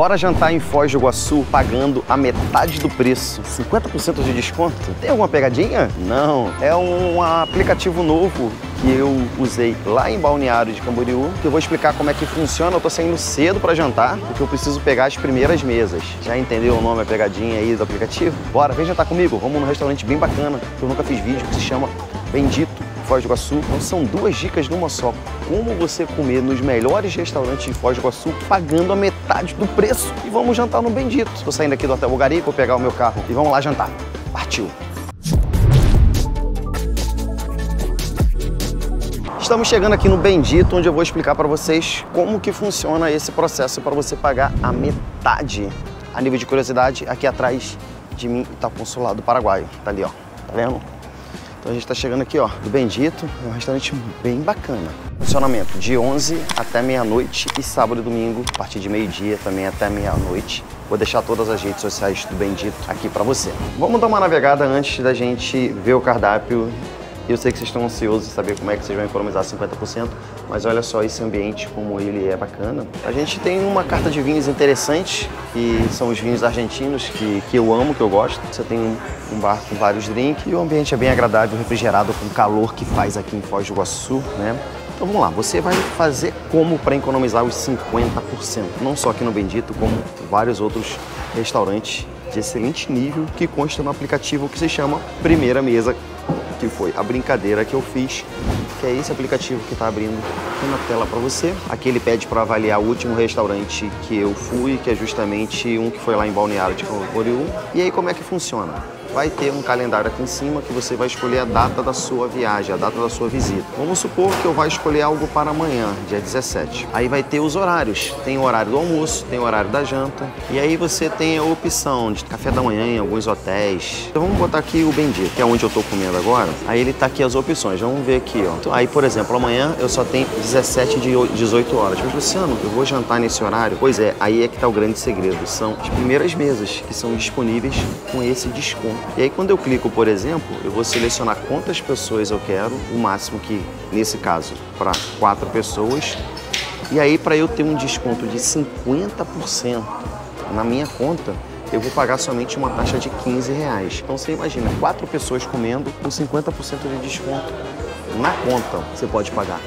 Bora jantar em Foz do Iguaçu pagando a metade do preço, 50% de desconto. Tem alguma pegadinha? Não, é um aplicativo novo que eu usei lá em Balneário de Camboriú, que eu vou explicar como é que funciona. Eu tô saindo cedo para jantar, porque eu preciso pegar as primeiras mesas. Já entendeu o nome, a pegadinha aí do aplicativo? Bora, vem jantar comigo. Vamos num restaurante bem bacana, que eu nunca fiz vídeo, que se chama Bendito Foz do Iguaçu. Então são duas dicas numa só. Como você comer nos melhores restaurantes de Foz do Iguaçu pagando a metade do preço. E vamos jantar no Bendito. Estou saindo aqui do Hotel Bugarico, vou pegar o meu carro e vamos lá jantar. Partiu! Estamos chegando aqui no Bendito, onde eu vou explicar para vocês como que funciona esse processo para você pagar a metade. A nível de curiosidade, aqui atrás de mim está o consulado paraguaio. Tá ali, ó. Tá vendo? Então a gente está chegando aqui, ó, do Bendito, é um restaurante bem bacana. Funcionamento de 11 até meia-noite e sábado e domingo, a partir de meio-dia também até meia-noite. Vou deixar todas as redes sociais do Bendito aqui para você. Vamos dar uma navegada antes da gente ver o cardápio eu sei que vocês estão ansiosos de saber como é que vocês vão economizar 50%, mas olha só esse ambiente, como ele é bacana. A gente tem uma carta de vinhos interessante, que são os vinhos argentinos, que, que eu amo, que eu gosto. Você tem um, bar com vários drinks e o ambiente é bem agradável, refrigerado, com o calor que faz aqui em Foz do Iguaçu, né? Então vamos lá, você vai fazer como para economizar os 50%, não só aqui no Bendito, como vários outros restaurantes de excelente nível que consta no aplicativo que se chama Primeira Mesa que foi a brincadeira que eu fiz, que é esse aplicativo que está abrindo aqui na tela para você. Aqui ele pede para avaliar o último restaurante que eu fui, que é justamente um que foi lá em Balneário de Camboriú. E aí como é que funciona? Vai ter um calendário aqui em cima que você vai escolher a data da sua viagem, a data da sua visita. Vamos supor que eu vá escolher algo para amanhã, dia 17. Aí vai ter os horários. Tem o horário do almoço, tem o horário da janta. E aí você tem a opção de café da manhã em alguns hotéis. Então vamos botar aqui o Bendito, que é onde eu estou comendo agora. Aí ele tá aqui as opções. Vamos ver aqui, ó. Então, aí, por exemplo, amanhã eu só tenho 17 de 18 horas. Mas, Luciano, eu vou jantar nesse horário? Pois é, aí é que tá o grande segredo. São as primeiras mesas que são disponíveis com esse desconto. E aí quando eu clico, por exemplo, eu vou selecionar quantas pessoas eu quero, o máximo que, nesse caso, para quatro pessoas. E aí para eu ter um desconto de 50% na minha conta, eu vou pagar somente uma taxa de 15 reais. Então você imagina, quatro pessoas comendo com 50% de desconto na conta você pode pagar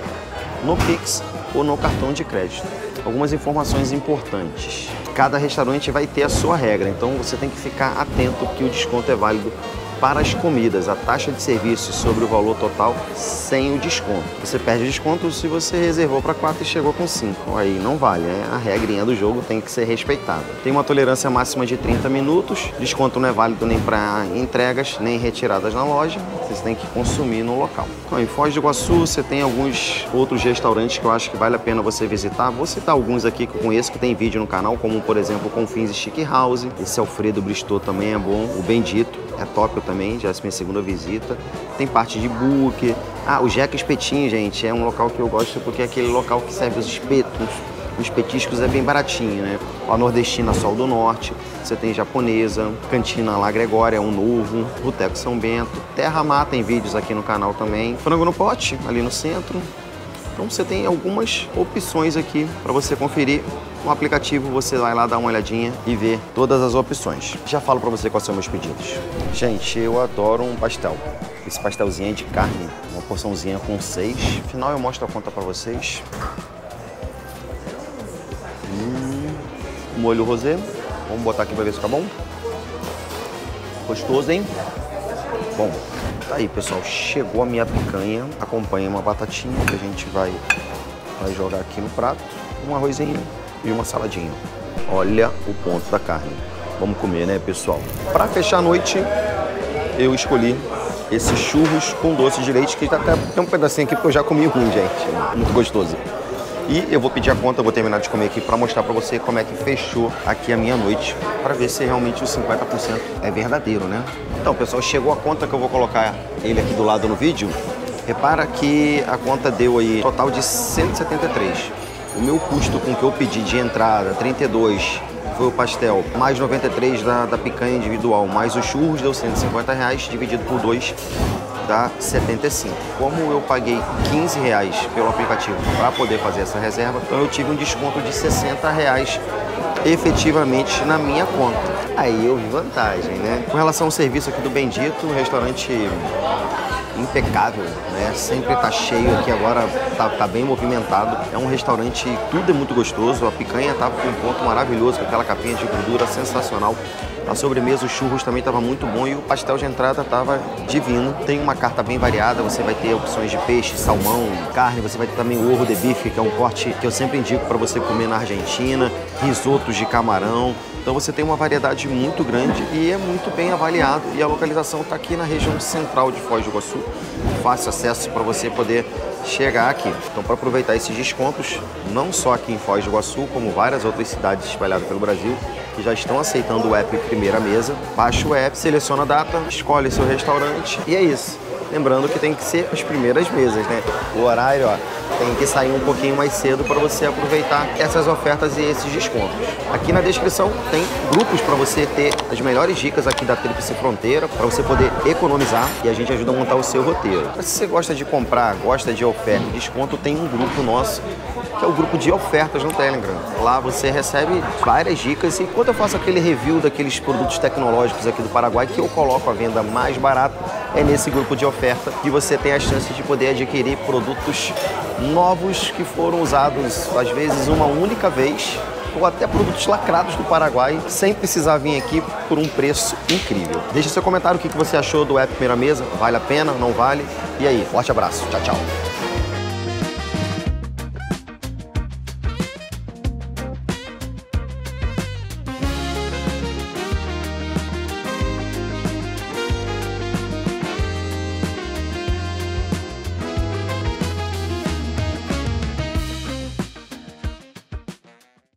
no Pix ou no cartão de crédito. Algumas informações importantes cada restaurante vai ter a sua regra, então você tem que ficar atento que o desconto é válido para as comidas, a taxa de serviço sobre o valor total sem o desconto. Você perde desconto se você reservou para 4 e chegou com 5. Aí não vale, né? a regrinha do jogo tem que ser respeitada. Tem uma tolerância máxima de 30 minutos, desconto não é válido nem para entregas, nem retiradas na loja, você tem que consumir no local. Então, em Foz do Iguaçu você tem alguns outros restaurantes que eu acho que vale a pena você visitar. Vou citar alguns aqui que eu conheço que tem vídeo no canal, como por exemplo Confins Chic House, esse Alfredo Bristol também é bom, o Bendito é top também, já é minha segunda visita. Tem parte de book. Ah, o Jeca Espetinho, gente, é um local que eu gosto porque é aquele local que serve os espetos. Os petiscos é bem baratinho, né? A nordestina Sol do Norte, você tem japonesa, cantina lá Gregória, é um novo, Boteco São Bento, Terra Mar tem vídeos aqui no canal também, Frango no Pote, ali no centro. Então você tem algumas opções aqui para você conferir no aplicativo você vai lá dar uma olhadinha e ver todas as opções. Já falo para você quais são meus pedidos. Gente, eu adoro um pastel. Esse pastelzinho é de carne, uma porçãozinha com seis. No final eu mostro a conta para vocês. Hum, molho rosé. Vamos botar aqui para ver se tá bom. Gostoso, hein? Bom, tá aí, pessoal. Chegou a minha picanha. Acompanha uma batatinha que a gente vai, vai jogar aqui no prato. Um arrozinho e uma saladinha. Olha o ponto da carne. Vamos comer, né, pessoal? Para fechar a noite, eu escolhi esses churros com doce de leite, que tá até tem um pedacinho aqui porque eu já comi um, gente. Muito gostoso. E eu vou pedir a conta, vou terminar de comer aqui para mostrar para você como é que fechou aqui a minha noite, para ver se realmente os 50% é verdadeiro, né? Então, pessoal, chegou a conta que eu vou colocar ele aqui do lado no vídeo. Repara que a conta deu aí total de 173. O meu custo com que eu pedi de entrada, 32, foi o pastel, mais 93 da, da picanha individual, mais os churros deu 150 reais, dividido por 2 dá 75. Como eu paguei 15 reais pelo aplicativo para poder fazer essa reserva, então eu tive um desconto de 60 reais efetivamente na minha conta. Aí eu vi vantagem, né? Com relação ao serviço aqui do Bendito, um restaurante impecável, né? Sempre tá cheio aqui agora, tá, tá, bem movimentado. É um restaurante, tudo é muito gostoso. A picanha tá com um ponto maravilhoso, com aquela capinha de gordura sensacional. A sobremesa, os churros também estava muito bom e o pastel de entrada estava divino. Tem uma carta bem variada, você vai ter opções de peixe, salmão, carne, você vai ter também o orro de bife, que é um corte que eu sempre indico para você comer na Argentina, risotos de camarão. Então você tem uma variedade muito grande e é muito bem avaliado e a localização está aqui na região central de Foz do Iguaçu. Fácil acesso para você poder chegar aqui. Então para aproveitar esses descontos, não só aqui em Foz do Iguaçu, como várias outras cidades espalhadas pelo Brasil, que já estão aceitando o app Primeira Mesa, baixa o app, seleciona a data, escolhe seu restaurante e é isso. Lembrando que tem que ser as primeiras mesas, né? O horário, ó, tem que sair um pouquinho mais cedo para você aproveitar essas ofertas e esses descontos. Aqui na descrição tem grupos para você ter as melhores dicas aqui da Tríplice Fronteira, para você poder economizar e a gente ajuda a montar o seu roteiro. Se você gosta de comprar, gosta de oferta e desconto, tem um grupo nosso que é o grupo de ofertas no Telegram. Lá você recebe várias dicas e quando eu faço aquele review daqueles produtos tecnológicos aqui do Paraguai que eu coloco a venda mais barata, é nesse grupo de oferta que você tem a chance de poder adquirir produtos novos que foram usados às vezes uma única vez ou até produtos lacrados do Paraguai sem precisar vir aqui por um preço incrível. Deixe seu comentário o que você achou do app Primeira Mesa, vale a pena, não vale? E aí, forte abraço, tchau, tchau.